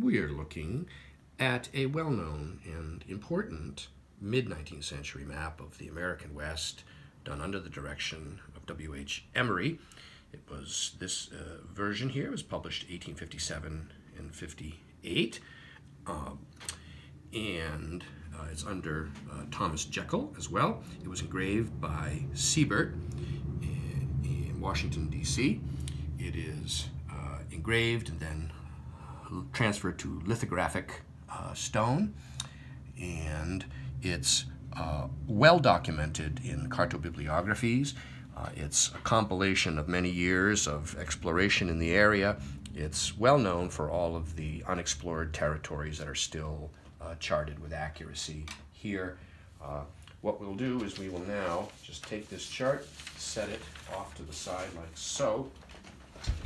we are looking at a well known and important mid 19th century map of the American West done under the direction of W.H. Emory. It was this uh, version here it was published 1857 and 58. Um, and uh, it's under uh, Thomas Jekyll as well. It was engraved by Siebert in, in Washington, D.C. It is uh, engraved and then transferred to lithographic uh, stone, and it's uh, well documented in cartobibliographies. Uh, it's a compilation of many years of exploration in the area. It's well known for all of the unexplored territories that are still uh, charted with accuracy here. Uh, what we'll do is we will now just take this chart, set it off to the side like so,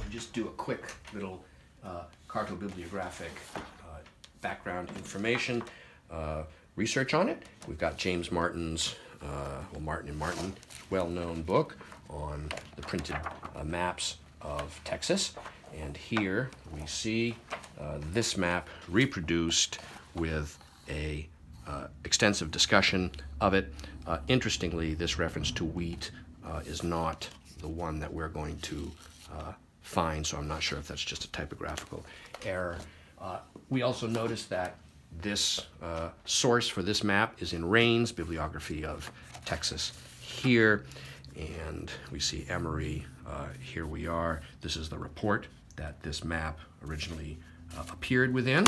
and just do a quick little uh, cartobibliographic uh, background information uh, research on it. We've got James Martin's, uh, well, Martin and Martin, well known book on the printed maps of Texas. And here we see this map reproduced with a uh, extensive discussion of it. Uh, interestingly, this reference to wheat uh, is not the one that we're going to find, so I'm not sure if that's just a typographical error. we also notice that this uh, source for this map is in Raines, Bibliography of Texas here. And we see Emory, uh, here we are. This is the report that this map originally uh, appeared within.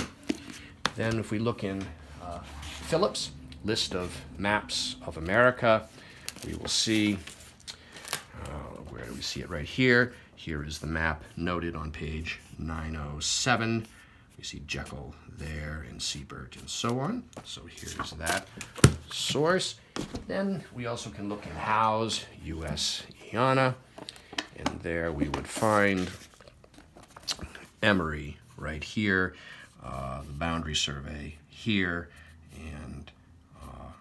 Then if we look in uh, Phillips, list of maps of America, we will see, uh, where do we see it right here? Here is the map noted on page 907. We see Jekyll there and Siebert and so on. So here's that source. Then we also can look in Howes, U.S. IANA, and there we would find Emory right here, uh, the boundary survey here, and uh,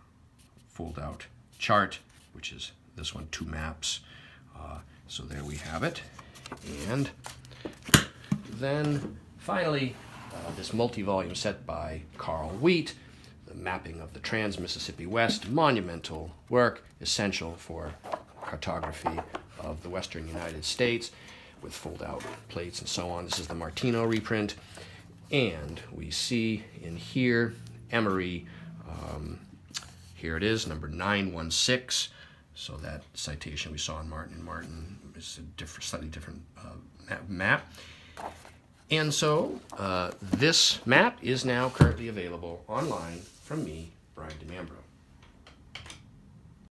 fold out chart, which is this one, two maps. Uh, so there we have it. And then finally, uh, this multi-volume set by Carl Wheat, the mapping of the Trans-Mississippi West, monumental work, essential for cartography of the western United States with fold-out plates and so on. This is the Martino reprint. And we see in here, Emory, um, here it is, number 916. So that citation we saw in Martin and Martin is a different, slightly different uh, map. And so uh, this map is now currently available online from me, Brian DiMambro.